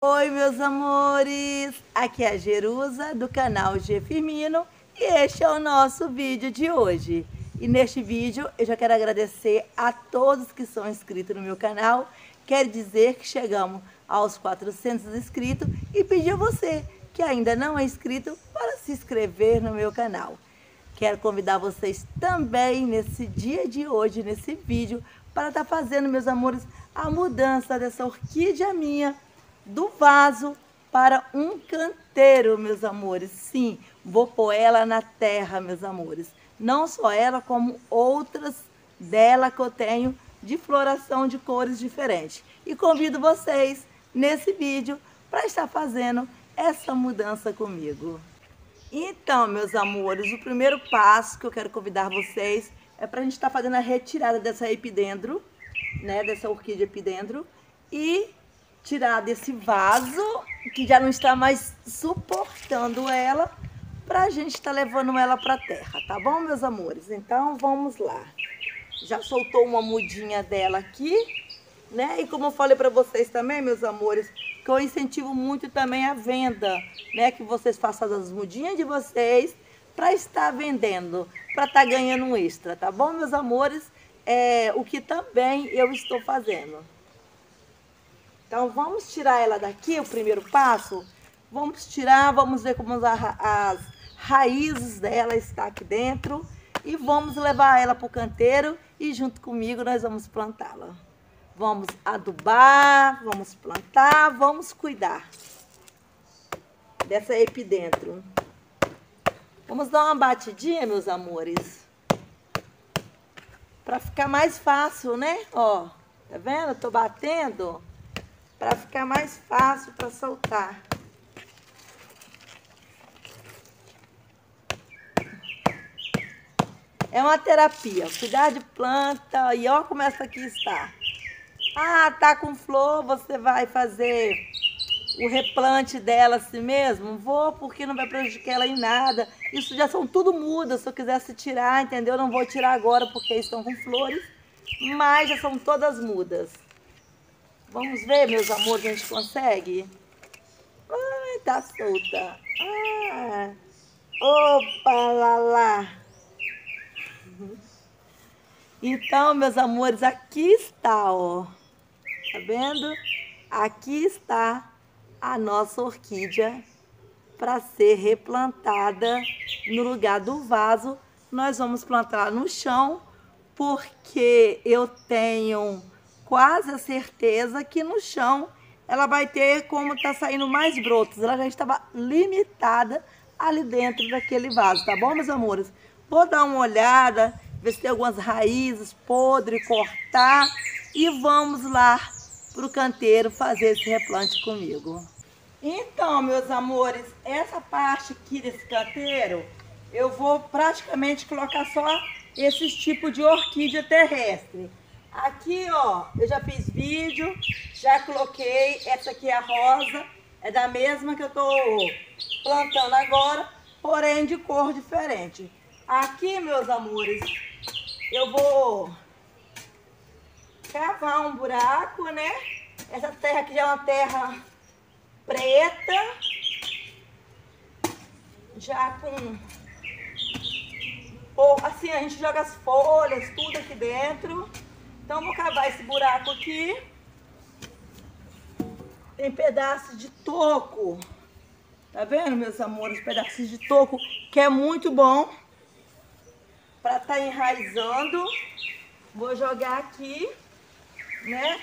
Oi, meus amores! Aqui é a Jerusa do canal G Firmino e este é o nosso vídeo de hoje. E neste vídeo eu já quero agradecer a todos que são inscritos no meu canal. Quer dizer que chegamos aos 400 inscritos e pedir a você que ainda não é inscrito para se inscrever no meu canal. Quero convidar vocês também nesse dia de hoje, nesse vídeo, para estar tá fazendo, meus amores, a mudança dessa orquídea minha do vaso para um canteiro, meus amores. Sim, vou pôr ela na terra, meus amores. Não só ela, como outras dela que eu tenho de floração de cores diferentes. E convido vocês nesse vídeo para estar fazendo essa mudança comigo. Então, meus amores, o primeiro passo que eu quero convidar vocês é para a gente estar tá fazendo a retirada dessa epidendro, né, dessa orquídea epidendro, e tirar desse vaso, que já não está mais suportando ela, para a gente estar tá levando ela para a terra, tá bom, meus amores? Então, vamos lá. Já soltou uma mudinha dela aqui, né? E como eu falei para vocês também, meus amores, que eu incentivo muito também a venda, né? Que vocês façam as mudinhas de vocês para estar vendendo, para estar tá ganhando um extra, tá bom, meus amores? É o que também eu estou fazendo. Então, vamos tirar ela daqui, o primeiro passo. Vamos tirar, vamos ver como as, raízes dela estão aqui dentro. E vamos levar ela para o canteiro e junto comigo nós vamos plantá-la. Vamos adubar, vamos plantar, vamos cuidar dessa epidentro. Vamos dar uma batidinha, meus amores. Para ficar mais fácil, né? Ó, tá vendo? Eu tô batendo para ficar mais fácil para soltar. É uma terapia, cuidar de planta, e ó como essa aqui está. Ah, tá com flor, você vai fazer o replante dela assim mesmo? Vou, porque não vai prejudicar ela em nada. Isso já são tudo mudas, se eu quisesse tirar, entendeu? Não vou tirar agora porque estão com flores, mas já são todas mudas. Vamos ver, meus amores, a gente consegue? Ai, tá solta. Ah. Opa, lá, lá. Então, meus amores, aqui está, ó. Tá vendo? Aqui está a nossa orquídea para ser replantada no lugar do vaso. Nós vamos plantar no chão, porque eu tenho quase a certeza que no chão ela vai ter como tá saindo mais brotos. Ela já estava limitada ali dentro daquele vaso, tá bom, meus amores? Vou dar uma olhada, ver se tem algumas raízes podres, cortar e vamos lá pro canteiro fazer esse replante comigo. Então, meus amores, essa parte aqui desse canteiro, eu vou praticamente colocar só esses tipos de orquídea terrestre. Aqui, ó, eu já fiz vídeo, já coloquei, essa aqui é a rosa, é da mesma que eu tô plantando agora, porém de cor diferente. Aqui, meus amores, eu vou cavar um buraco, né? Essa terra aqui já é uma terra preta, já com... Assim, a gente joga as folhas, tudo aqui dentro. Então, vou cavar esse buraco aqui. Tem pedaços de toco. Tá vendo, meus amores? Pedaços de toco, que é muito bom para tá enraizando. Vou jogar aqui, né?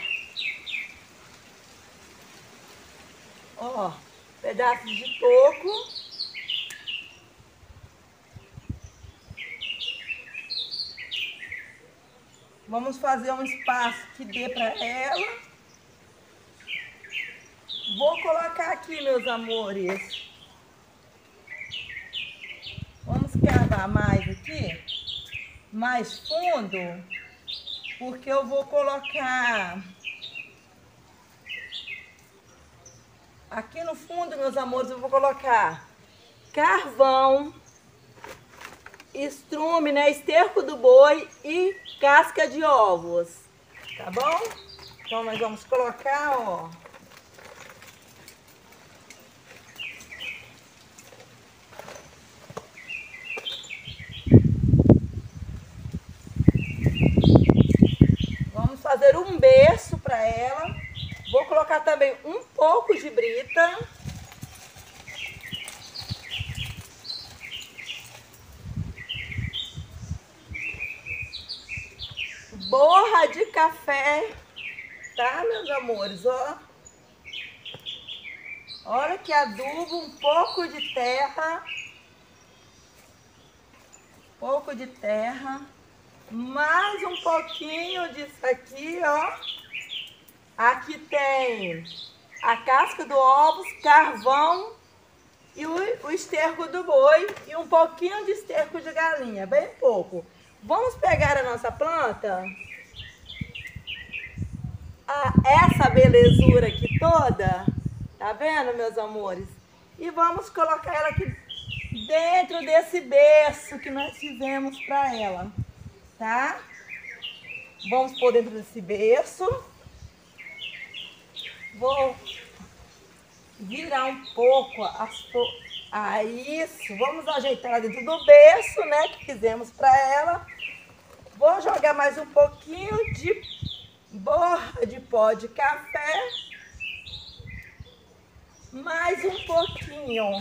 Ó, pedaços de toco. Vamos fazer um espaço que dê para ela. Vou colocar aqui, meus amores. Vamos cavar mais aqui, mais fundo, porque eu vou colocar aqui no fundo, meus amores, eu vou colocar carvão estrume, né? Esterco do boi e casca de ovos. Tá bom? Então nós vamos colocar, ó. Vamos fazer um berço para ela. Vou colocar também um pouco de brita. Borra de café, tá, meus amores? Ó. Olha que adubo, um pouco de terra. Pouco de terra. Mais um pouquinho disso aqui, ó. Aqui tem a casca do ovos, carvão e o, o esterco do boi e um pouquinho de esterco de galinha, bem pouco. Vamos pegar a nossa planta? Ah, essa belezura aqui toda Tá vendo, meus amores? E vamos colocar ela aqui dentro desse berço que nós fizemos para ela, tá? Vamos pôr dentro desse berço. Vou virar um pouco as ah, isso. Vamos ajeitar ela dentro do berço, né, que fizemos para ela. Vou jogar mais um pouquinho de borra de pó de café mais um pouquinho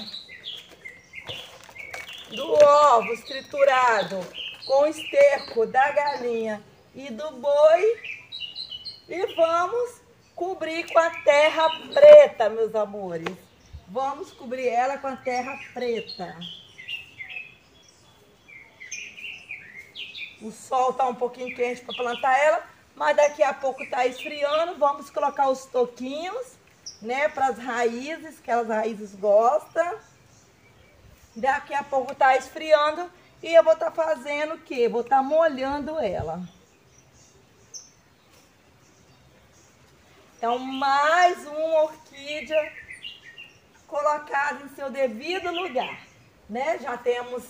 do ovo triturado com esterco da galinha e do boi e vamos cobrir com a terra preta, meus amores. Vamos cobrir ela com a terra preta. O sol tá um pouquinho quente para plantar ela, mas daqui a pouco tá esfriando. Vamos colocar os toquinhos né, para as raízes, que as raízes gostam. Daqui a pouco tá esfriando e eu vou estar tá fazendo o quê? Vou estar tá molhando ela. Então, mais uma orquídea colocada em seu devido lugar, né? Já temos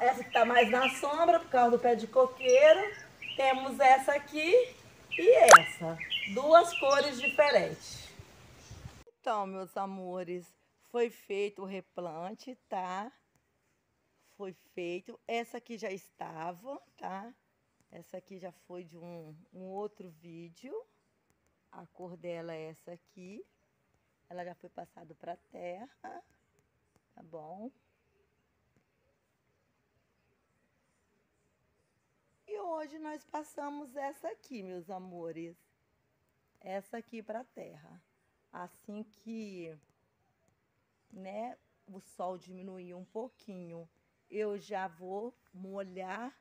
essa que está mais na sombra por causa do pé de coqueiro. Temos essa aqui e essa. Duas cores diferentes. Então, meus amores, foi feito o replante, tá? Foi feito. Essa aqui já estava, tá? Essa aqui já foi de um, um outro vídeo. A cor dela é essa aqui. Ela já foi passada para terra, tá bom? E hoje nós passamos essa aqui, meus amores. Essa aqui para terra assim que né, o sol diminuir um pouquinho, eu já vou molhar.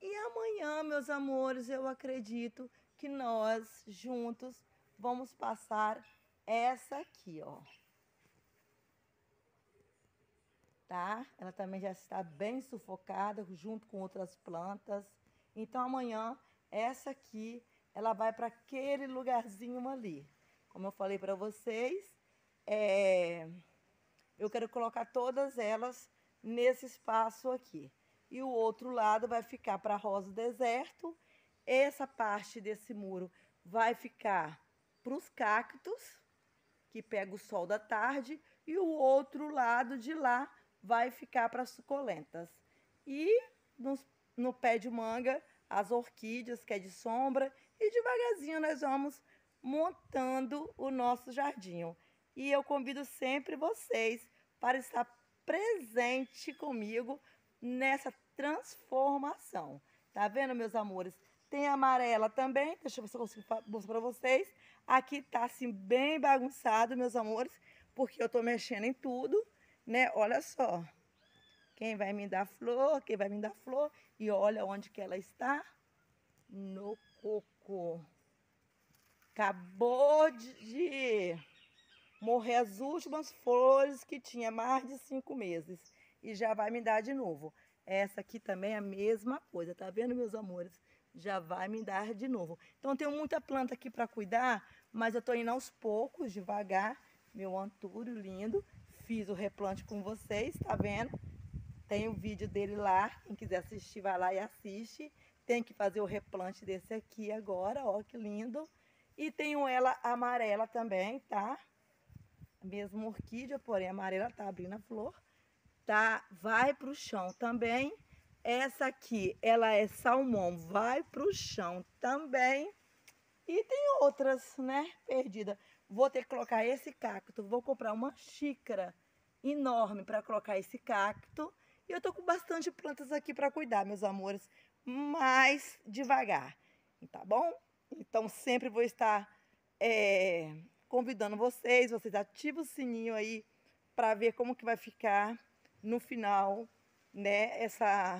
E amanhã, meus amores, eu acredito que nós juntos vamos passar essa aqui, ó. Tá? Ela também já está bem sufocada junto com outras plantas. Então amanhã essa aqui, ela vai para aquele lugarzinho ali. Como eu falei para vocês, é, eu quero colocar todas elas nesse espaço aqui. E o outro lado vai ficar para rosa deserto. Essa parte desse muro vai ficar para os cactos, que pega o sol da tarde. E o outro lado de lá vai ficar para suculentas. E nos, no pé de manga, as orquídeas, que é de sombra. E devagarzinho nós vamos montando o nosso jardim. E eu convido sempre vocês para estar presente comigo nessa transformação. Tá vendo, meus amores? Tem amarela também, deixa eu ver se eu consigo mostrar para vocês. Aqui tá assim bem bagunçado, meus amores, porque eu tô mexendo em tudo, né? Olha só. Quem vai me dar flor, quem vai me dar flor. E olha onde que ela está. No coco. Acabou de morrer as últimas flores que tinha mais de cinco meses. E já vai me dar de novo. Essa aqui também é a mesma coisa, tá vendo, meus amores? Já vai me dar de novo. Então, tenho muita planta aqui para cuidar, mas eu tô indo aos poucos, devagar. Meu antúrio lindo. Fiz o replante com vocês, tá vendo? Tem o vídeo dele lá. Quem quiser assistir, vai lá e assiste. Tem que fazer o replante desse aqui agora, ó, que lindo. E tenho ela amarela também, tá? Mesmo orquídea, porém amarela tá abrindo a flor. Tá? Vai pro chão também. Essa aqui, ela é salmão, vai pro chão também. E tem outras, né, perdida. vou ter que colocar esse cacto. Vou comprar uma xícara enorme para colocar esse cacto. Eu tô com bastante plantas aqui para cuidar, meus amores, mais devagar, tá bom? Então sempre vou estar é, convidando vocês, vocês ativam o sininho aí para ver como que vai ficar no final, né, essa,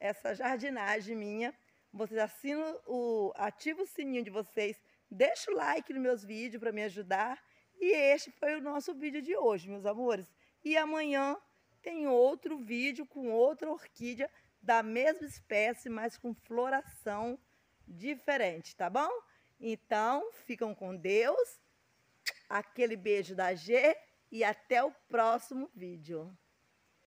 essa jardinagem minha. Vocês assinam o, ativam o sininho de vocês, deixa o like nos meus vídeos para me ajudar. E este foi o nosso vídeo de hoje, meus amores. E amanhã tem outro vídeo com outra orquídea da mesma espécie, mas com floração diferente, tá bom? Então, ficam com Deus. Aquele beijo da G e até o próximo vídeo.